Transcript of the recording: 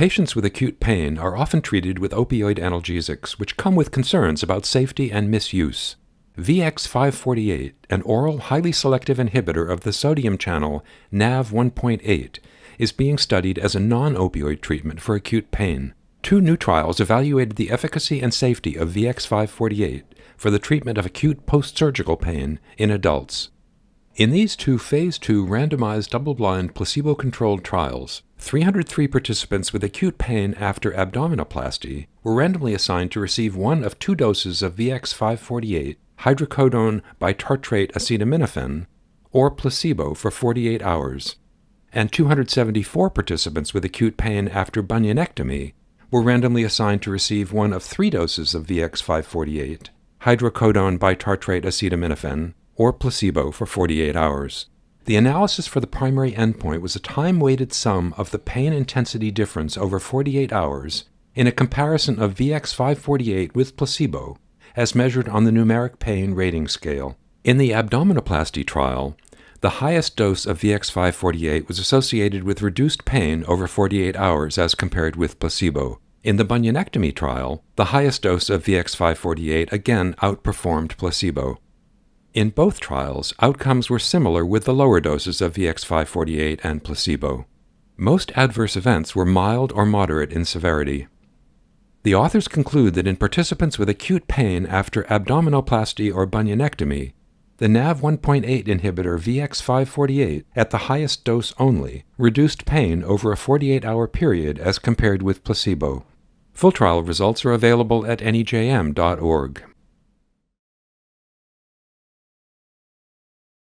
Patients with acute pain are often treated with opioid analgesics, which come with concerns about safety and misuse. VX548, an oral highly selective inhibitor of the sodium channel NaV1.8, is being studied as a non opioid treatment for acute pain. Two new trials evaluated the efficacy and safety of VX548 for the treatment of acute post surgical pain in adults. In these two Phase 2 randomized double blind placebo controlled trials, 303 participants with acute pain after abdominoplasty were randomly assigned to receive one of two doses of VX548, hydrocodone bitartrate acetaminophen, or placebo for 48 hours, and 274 participants with acute pain after bunionectomy were randomly assigned to receive one of three doses of VX548, hydrocodone bitartrate acetaminophen, or placebo for 48 hours. The analysis for the primary endpoint was a time weighted sum of the pain intensity difference over 48 hours in a comparison of VX548 with placebo as measured on the numeric pain rating scale. In the abdominoplasty trial, the highest dose of VX548 was associated with reduced pain over 48 hours as compared with placebo. In the bunionectomy trial, the highest dose of VX548 again outperformed placebo. In both trials, outcomes were similar with the lower doses of VX548 and placebo. Most adverse events were mild or moderate in severity. The authors conclude that in participants with acute pain after abdominoplasty or bunionectomy, the NaV1.8 inhibitor VX548 at the highest dose only reduced pain over a 48 hour period as compared with placebo. Full trial results are available at nejm.org.